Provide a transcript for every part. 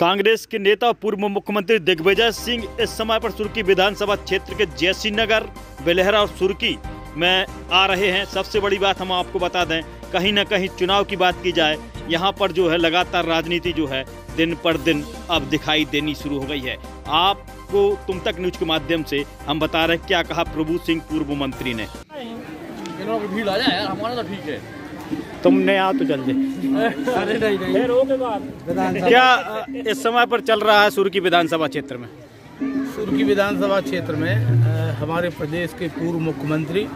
कांग्रेस के नेता पूर्व मुख्यमंत्री दिग्विजय सिंह इस समय पर सुर्की विधानसभा क्षेत्र के जयसी नगर बेलहरा और सुर्की में आ रहे हैं। सबसे बड़ी बात हम आपको बता दें, कहीं ना कहीं चुनाव की बात की जाए, यहाँ पर जो है लगातार राजनीति जो है दिन पर दिन अब दिखाई देनी शुरू हो गई है। आपको तुम तक न्यूज़ के माध्यम से हम बता रहे क्या कहा प्रभु सिंह पूर्व मंत्री ने? भीड़ आ जाए हमारा तो ठीक है। तुमने आ तो नहीं क्या, इस समय पर चल रहा है सुर्की विधानसभा क्षेत्र में? सुर्खी विधानसभा क्षेत्र में हमारे प्रदेश के पूर्व मुख्यमंत्री,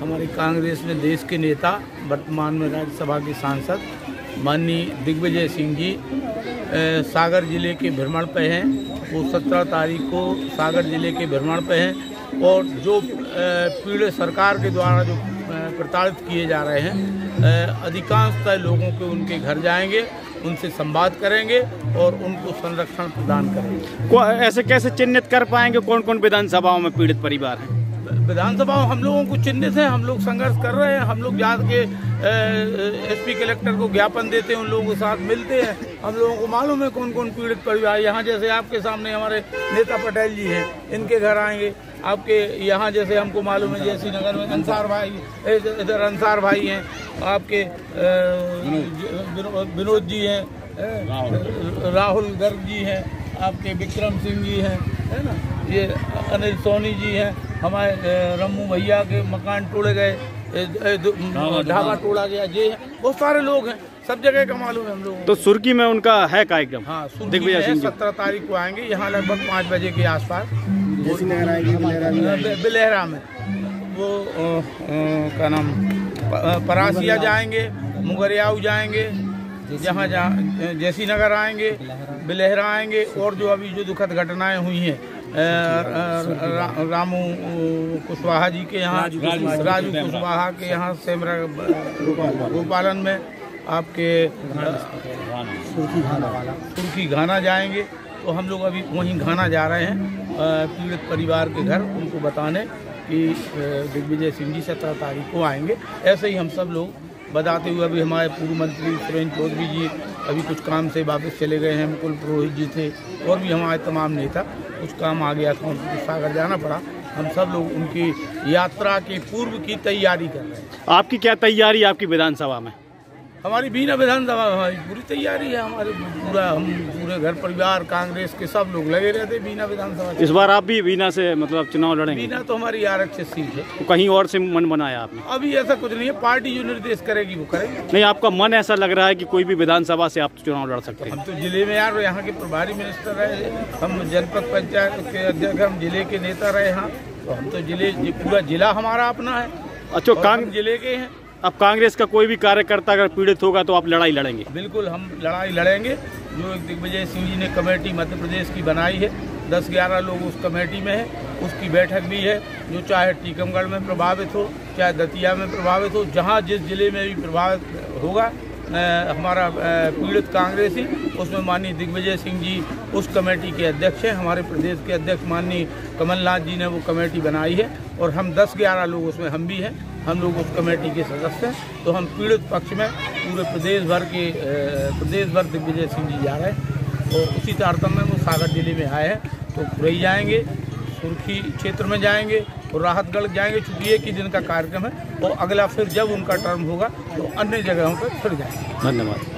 हमारी कांग्रेस में देश के नेता, वर्तमान में राज्यसभा के सांसद, माननीय दिग्विजय सिंह जी सागर ज़िले के भ्रमण पे हैं। वो सत्रह तारीख को सागर ज़िले के भ्रमण पे हैं और जो पीड़ित सरकार के द्वारा जो प्रताड़ित किए जा रहे हैं। अधिकांशतः लोगों के उनके घर जाएँगे, उनसे संवाद करेंगे और उनको संरक्षण प्रदान करेंगे। ऐसे कैसे चिन्हित कर पाएँगे? कौन कौन विधानसभाओं में पीड़ित परिवार हैं? विधानसभा हम लोगों को चिन्हित है, हम लोग संघर्ष कर रहे हैं, हम लोग जाके एसपी कलेक्टर को ज्ञापन देते हैं, उन लोगों के साथ मिलते हैं। हम लोगों को मालूम है कौन कौन पीड़ित परिवार यहाँ जैसे आपके सामने हमारे नेता पटेल जी हैं, इनके घर आएँगे, आपके यहाँ जैसे हमको मालूम है जैसी नगर में अंसार भाई इधर अंसार भाई हैं, आपके विनोद जी हैं राहुल गर्ग जी हैं, आपके विक्रम सिंह जी हैं, है ना, ये अनिल सोनी जी हैं हमारे रम्मू भैया के मकान तोड़े गए ढाबा तोड़ा गया। ये बहुत सारे लोग हैं सब जगह का मालूम है हम लोग तो सुर्खी में उनका है कार्यक्रम हाँ सत्रह तारीख को आएँगे यहाँ लगभग पाँच बजे के आसपास। बि- बिलहरा में। वो क्या नाम परासिया जाएँगे मुगरियाऊ जाएँगे। जहाँ जहाँ जैसी नगर आएँगे बिलहरा। आएँगे और जो अभी जो दुखद घटनाएँ हुई हैं रा, रामू कुशवाहा जी के यहाँ राजू कुशवाहा के यहाँ सेमरा गोपालन में आपके तुर्की घाना जाएँगे। तो हम लोग अभी वहीं घाना जा रहे हैं। पीड़ित परिवार के घर उनको बताने कि दिग्विजय सिंह जी सत्रह तारीख को आएँगे। ऐसे ही हम सब लोग बताते हुए अभी हमारे पूर्व मंत्री सुरेंद्र चौधरी जी अभी कुछ काम से वापस चले गए हैं। मुकुल पुरोहित जी थे और भी हमारे तमाम नेता कुछ काम आ गया था उनको सागर जाना पड़ा। हम सब लोग उनकी यात्रा के पूर्व की तैयारी कर रहे हैं। आपकी क्या तैयारी आपकी विधानसभा में? हमारी बीना विधानसभा हमारी पूरी तैयारी है हमारे पूरा हम पूरे घर परिवार कांग्रेस के सब लोग लगे रहते हैं बीना विधानसभा इस बार आप भी बीना से मतलब चुनाव लड़ेंगे? बीना तो हमारी आरक्षित सीट है। तो कहीं और से मन बनाया आपने? अभी ऐसा कुछ नहीं है पार्टी जो निर्देश करेगी वो करेगी। नहीं आपका मन ऐसा लग रहा है की कोई भी विधानसभा से आप चुनाव लड़ सकते हैं? हम तो ज़िले में यार यहाँ के प्रभारी मिनिस्टर रहे हम जनपद पंचायत के अध्यक्ष हम ज़िले के नेता रहे यहाँ तो हम तो ज़िले पूरा जिला हमारा अपना है। अच्छा और कांग हम ज़िले के हैं। अब कांग्रेस का कोई भी कार्यकर्ता अगर पीड़ित होगा तो आप लड़ाई लड़ेंगे। बिल्कुल, हम लड़ाई लड़ेंगे। जो दिग्विजय सिंह जी ने कमेटी मध्य प्रदेश की बनाई है, दस ग्यारह लोग उस कमेटी में है, उसकी बैठक भी है, जो चाहे टीकमगढ़ में प्रभावित हो, चाहे दतिया में प्रभावित हो, जहाँ जिस ज़िले में भी प्रभावित होगा हमारा पीड़ित कांग्रेसी, उसमें माननीय दिग्विजय सिंह जी उस कमेटी के अध्यक्ष हैं। हमारे प्रदेश के अध्यक्ष माननीय कमलनाथ जी ने वो कमेटी बनाई है और हम दस ग्यारह लोग उसमें हम भी हैं। हम लोग उस कमेटी के सदस्य हैं तो हम पीड़ित पक्ष में पूरे प्रदेश भर के प्रदेश भर दिग्विजय सिंह जी जा रहे हैं। और उसी तारतम्य में वो सागर ज़िले में आए हैं तो पुरई जाएँगे, सुर्खी क्षेत्र में जाएँगे और राहतगढ़ जाएँगे, चूँकि एक ही दिन का कार्यक्रम है, और अगला फिर जब उनका टर्म होगा तो अन्य जगहों पर फिर जाएँगे। धन्यवाद।